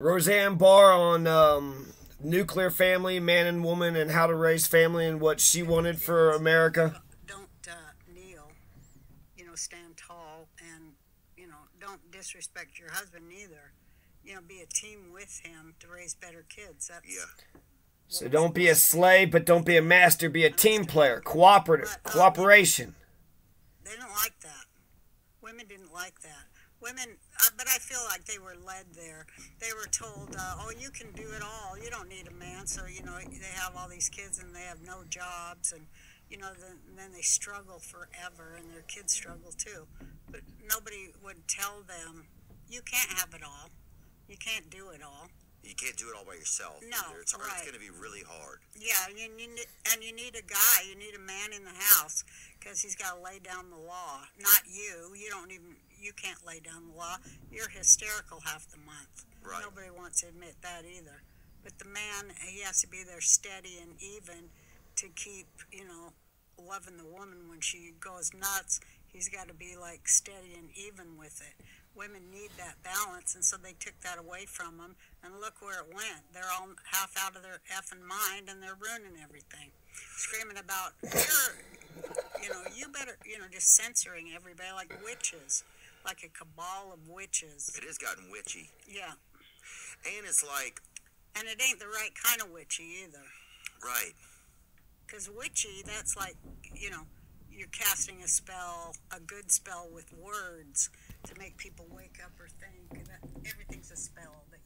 Roseanne Barr on um, nuclear family, man and woman, and how to raise family and what she wanted for America. Don't uh, kneel, you know, stand tall, and you know, don't disrespect your husband either. You know, be a team with him to raise better kids. That's Yeah. So don't be a slave, but don't be a master. Be a team player, cooperative, cooperation. they didn't like that. Women didn't like that. Women, uh, but I feel like they were led there. They were told, uh, "Oh, you can do it all. You don't need a man." So you know, they have all these kids and they have no jobs, and you know, then, then they struggle forever, and their kids struggle too. But nobody would tell them, "You can't have it all. You can't do it all." You can't do it all by yourself. No, either. It's right. It's going to be really hard. Yeah, you need, and you need a guy. You need a man in the house because he's got to lay down the law. Not you. You don't even. You can't lay down the law. You're hysterical half the month. Right. Nobody wants to admit that either. But the man, he has to be there steady and even to keep, you know, loving the woman when she goes nuts. He's got to be like steady and even with it. Women need that balance, and so they took that away from them. And look where it went. They're all half out of their effing mind, and they're ruining everything. Screaming about, you're, know, you better, you know, just censoring everybody like witches, like a cabal of witches. It has gotten witchy, Yeah. and it's like, And it ain't the right kind of witchy either. right? Because witchy, that's like, you know, you're casting a spell, a good spell with words to make people wake up or think. That everything's a spell that